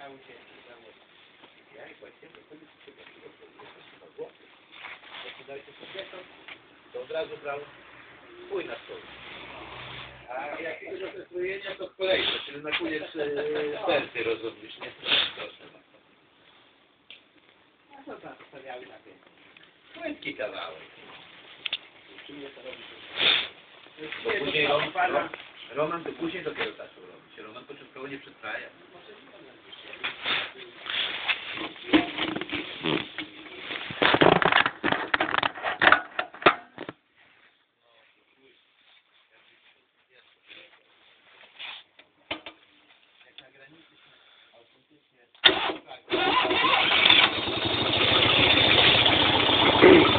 udało się zamówić. Ja jak właśnie wychodził z tego, to było Jak dajcie sobie to, to od razu brał pój na stół. A jak tego do zbrojenia, to w kolejce, czyli na koniec e, sercy rozumiesz, nie? Proszę. A co tam stawiały na tym? Płytki kawałek. Czy mnie to robi? Bo później Roman, Roman, to później dopiero zaczął Nikogo nie przystraja. Thank hmm. you.